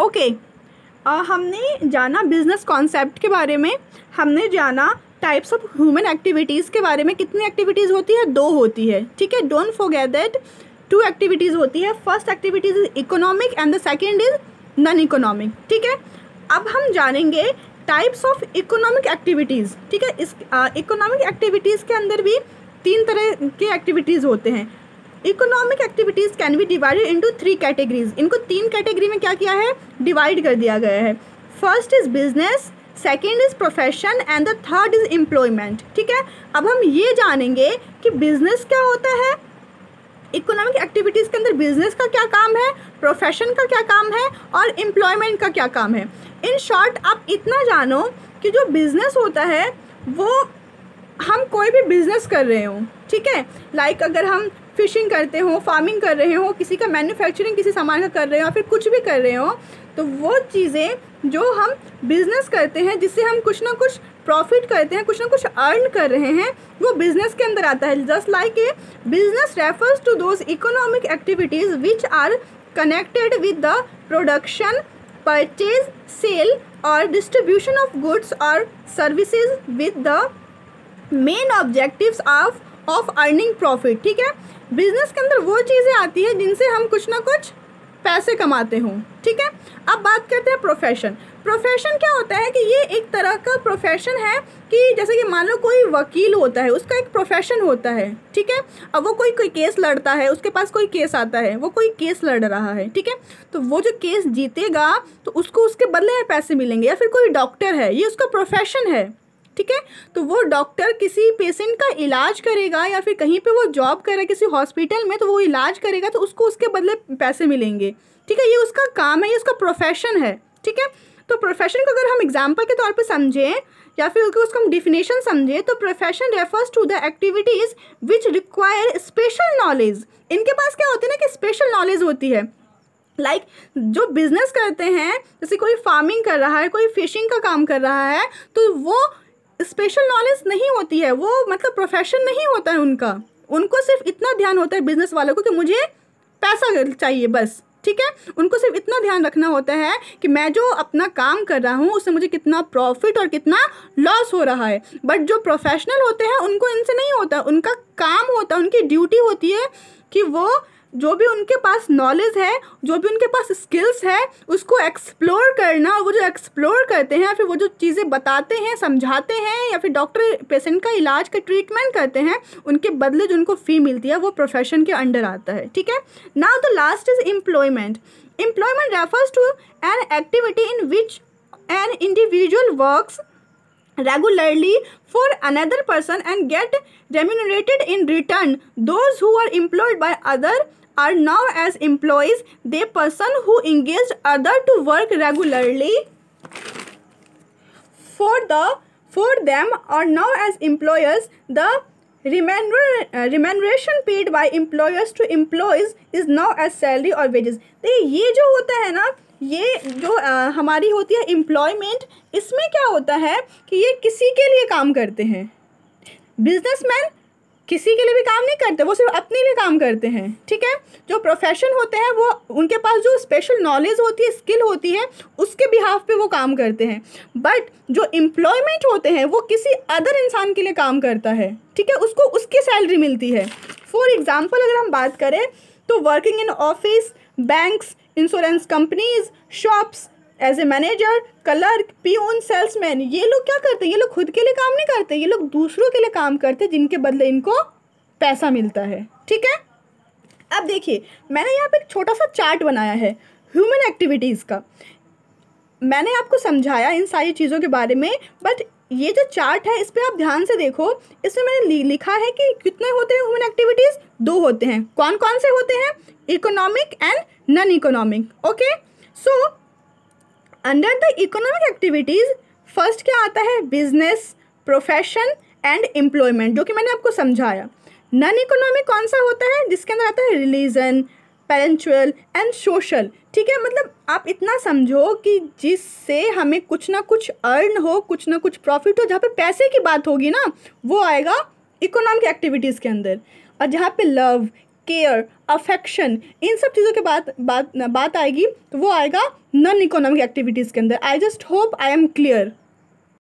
Okay okay, हमने जाना business concept के बारे में हमने जाना टाइप्स ऑफ़ ह्यूमन एक्टिविटीज़ के बारे में कितनी एक्टिविटीज़ होती है? दो होती है ठीक है? Don't forget that two activities होती है। First activities is economic and the second is non economic ठीक है? अब हम जानेंगे टाइप्स ऑफ़ इकोनॉमिक एक्टिविटीज़ ठीक है? इस इकोनॉमिक uh, एक्टिविटीज़ के अंदर भी तीन तरह के एक्टिविटीज़ होते हैं। Economic activities can be divided into three categories. इनको तीन कैटेगरी में क्या किया है? डिवाइड कर दिया गया है। First is business, second is profession, and the third is employment. ठीक है? अब हम ये जानेंगे कि बिज़नेस क्या होता है। इकोनॉमिक एक्टिविटीज़ के अंदर बिज़नेस का क्या काम है? प्रोफेशन का क्या काम है? और एम्प्लॉयमेंट का क्या काम है? इन शॉर्ट, आप इतना जानो कि जो बिज़नेस होता है, वो हम कोई भी बिज़नेस कर रहे हो। ठीक है? लाइक अगर हम फिशिंग करते हो, फ़ार्मिंग कर रहे हो, किसी का मैन्युफैक्चरिंग किसी सामान का कर रहे हो, या फिर कुछ भी कर रहे हो तो वो चीज़ें जो हम बिज़नेस करते हैं, जिससे हम कुछ ना कुछ प्रॉफिट करते हैं, कुछ ना कुछ अर्न कर रहे हैं, वो बिज़नेस के अंदर आता है। Just like a business refers to those economic activities which are connected with the production purchase sale और डिस्ट्रीब्यूशन ऑफ़ गुड्स और services with the main objectives of of earning profit ठीक है? बिज़नेस के अंदर वो चीज़ें आती हैं जिनसे हम कुछ ना कुछ पैसे कमाते हों, ठीक है? अब बात करते हैं प्रोफेशन प्रोफेशन क्या होता है कि ये एक तरह का प्रोफेशन है कि जैसे कि मान लो कोई वकील होता है, उसका एक प्रोफेशन होता है, ठीक है? अब वो कोई कोई केस लड़ता है, उसके पास कोई केस आता है, वो कोई केस लड़ रहा है, ठीक है? तो वो जो केस जीतेगा तो उसको उसके बदले में पैसे मिलेंगे या फिर कोई डॉक्टर है, ये उसका प्रोफेशन है। ठीक है? तो वो डॉक्टर किसी पेशेंट का इलाज करेगा या फिर कहीं पे वो जॉब कर रहा है किसी हॉस्पिटल में तो वो इलाज करेगा तो उसको उसके बदले पैसे मिलेंगे। ठीक है? ये उसका काम है ये उसका प्रोफेशन है। ठीक है? तो प्रोफेशन को अगर हम एग्ज़ाम्पल के तौर पर समझें या फिर उसको हम डिफिनेशन समझें तो profession refers to the activities which require special knowledge इनके पास क्या होती है ना कि स्पेशल नॉलेज होती है। लाइक like, जो बिज़नेस करते हैं जैसे कोई फ़ार्मिंग कर रहा है कोई फिशिंग का काम कर रहा है तो वो स्पेशल नॉलेज नहीं होती है, वो मतलब प्रोफेशन नहीं होता है उनका। उनको सिर्फ़ इतना ध्यान होता है बिज़नेस वालों को कि मुझे पैसा चाहिए बस, ठीक है? उनको सिर्फ़ इतना ध्यान रखना होता है कि मैं जो अपना काम कर रहा हूँ, उससे मुझे कितना प्रॉफिट और कितना लॉस हो रहा है। बट जो प्रोफेशनल होते हैं, उनको इनसे नहीं होता। उनका काम होता है उनकी ड्यूटी होती है कि वो जो भी उनके पास नॉलेज है, जो भी उनके पास स्किल्स है, उसको एक्सप्लोर करना और वो जो एक्सप्लोर करते हैं या फिर वो जो चीज़ें बताते हैं, समझाते हैं या फिर डॉक्टर पेशेंट का इलाज का ट्रीटमेंट करते हैं, उनके बदले जो उनको फ़ी मिलती है, वो प्रोफेशन के अंडर आता है। ठीक है? Now the last is employment employment refers to an activity in which an individual works regularly for another person and get remunerated in return. Those who are employed by other are now as employees. The person who engaged other to work regularly for the for them are now as employers. The remuneration paid by employers to employees is now as salary और wages देखिए ये जो होता है ना ये जो आ, हमारी होती है एम्प्लॉयमेंट इसमें क्या होता है कि ये किसी के लिए काम करते हैं। बिजनेसमैन किसी के लिए भी काम नहीं करते, वो सिर्फ़ अपने लिए काम करते हैं, ठीक है? जो प्रोफेशन होते हैं, वो, उनके पास जो स्पेशल नॉलेज होती है स्किल होती है, उसके बिहाफ पे वो काम करते हैं। बट जो एम्प्लॉयमेंट होते हैं, वो किसी अदर इंसान के लिए काम करता है, ठीक है? उसको उसकी सैलरी मिलती है। फॉर एग्ज़ाम्पल अगर हम बात करें तो working in office banks insurance companies shops as a manager clerk peon salesman ये लोग क्या करते हैं? ये लोग खुद के लिए काम नहीं करते, ये लोग दूसरों के लिए काम करते जिनके बदले इनको पैसा मिलता है। ठीक है? अब देखिए, मैंने यहाँ पे एक छोटा सा चार्ट बनाया है ह्यूमन एक्टिविटीज़ का। मैंने आपको समझाया इन सारी चीज़ों के बारे में बट ये जो चार्ट है, इस पर आप ध्यान से देखो, इसमें मैंने लिखा है कि कितने होते हैं ह्यूमन एक्टिविटीज़ दो होते हैं। कौन कौन से होते हैं? Economic and non economic okay so under the economic activities first क्या आता है? बिज़नेस प्रोफेशन एंड एम्प्लॉयमेंट जो कि मैंने आपको समझाया। नॉन इकोनॉमिक कौन सा होता है? जिसके अंदर आता है रिलीजन पेरेंचुअल एंड सोशल ठीक है मतलब आप इतना समझो कि जिससे हमें कुछ ना कुछ अर्न हो, कुछ ना कुछ प्रॉफिट हो, जहाँ पे पैसे की बात होगी ना, वो आएगा इकोनॉमिक एक्टिविटीज़ के अंदर। और जहाँ पे लव केयर अफेक्शन इन सब चीज़ों के बाद बात बात आएगी तो वो आएगा नॉन इकोनॉमिक एक्टिविटीज़ के अंदर। I just hope I am clear